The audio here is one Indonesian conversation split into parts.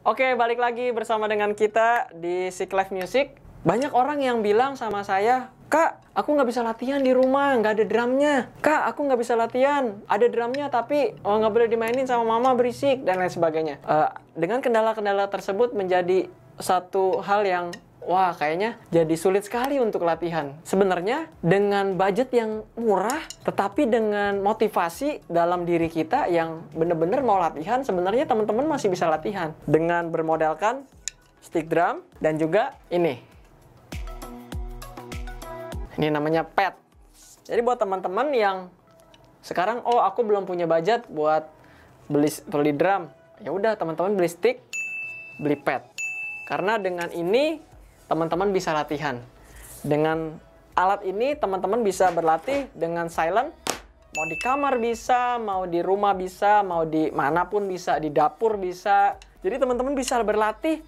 Oke, balik lagi bersama dengan kita di Sick Life Music. Banyak orang yang bilang sama saya, Kak, aku nggak bisa latihan di rumah, nggak ada drumnya. Kak, aku nggak bisa latihan, ada drumnya tapi oh, nggak boleh dimainin sama mama berisik dan lain sebagainya. Eh, dengan kendala-kendala tersebut menjadi satu hal yang Wah, kayaknya jadi sulit sekali untuk latihan. Sebenarnya dengan budget yang murah, tetapi dengan motivasi dalam diri kita yang benar-benar mau latihan, sebenarnya teman-teman masih bisa latihan dengan bermodalkan stick drum dan juga ini. Ini namanya pad. Jadi buat teman-teman yang sekarang oh aku belum punya budget buat beli beli drum, ya udah teman-teman beli stick, beli pad. Karena dengan ini teman-teman bisa latihan. Dengan alat ini teman-teman bisa berlatih dengan silent. Mau di kamar bisa, mau di rumah bisa, mau di mana pun bisa, di dapur bisa. Jadi teman-teman bisa berlatih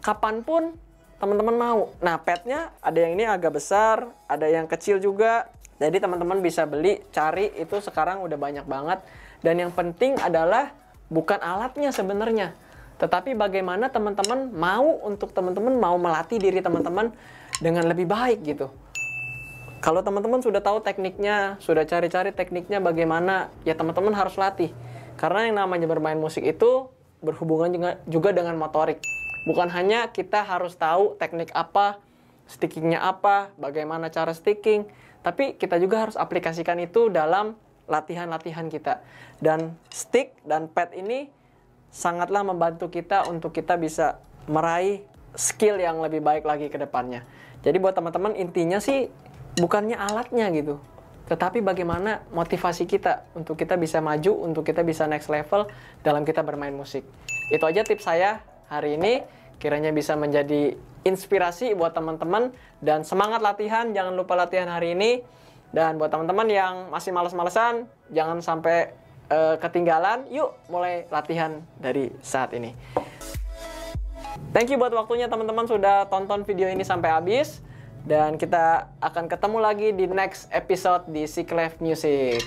kapan pun teman-teman mau. Nah, padnya ada yang ini agak besar, ada yang kecil juga. Jadi teman-teman bisa beli, cari itu sekarang udah banyak banget. Dan yang penting adalah bukan alatnya sebenarnya, tetapi bagaimana teman-teman mau untuk teman-teman mau melatih diri teman-teman dengan lebih baik gitu. Kalau teman-teman sudah tahu tekniknya, sudah cari-cari tekniknya bagaimana, ya teman-teman harus latih. Karena yang namanya bermain musik itu berhubungan juga, dengan motorik. Bukan hanya kita harus tahu teknik apa, stickingnya apa, bagaimana cara sticking, tapi kita juga harus aplikasikan itu dalam latihan-latihan kita. Dan stick dan pad ini sangatlah membantu kita untuk kita bisa meraih skill yang lebih baik lagi ke depannya. Jadi buat teman-teman intinya sih bukannya alatnya gitu, tetapi bagaimana motivasi kita untuk kita bisa maju, untuk kita bisa next level dalam kita bermain musik. Itu aja tips saya hari ini. Kiranya bisa menjadi inspirasi buat teman-teman dan semangat latihan. Jangan lupa latihan hari ini. Dan buat teman-teman yang masih males-malesan, jangan sampai uh, ketinggalan, yuk mulai latihan dari saat ini. Thank you buat waktunya teman-teman sudah tonton video ini sampai habis. Dan kita akan ketemu lagi di next episode di Sick Life Music.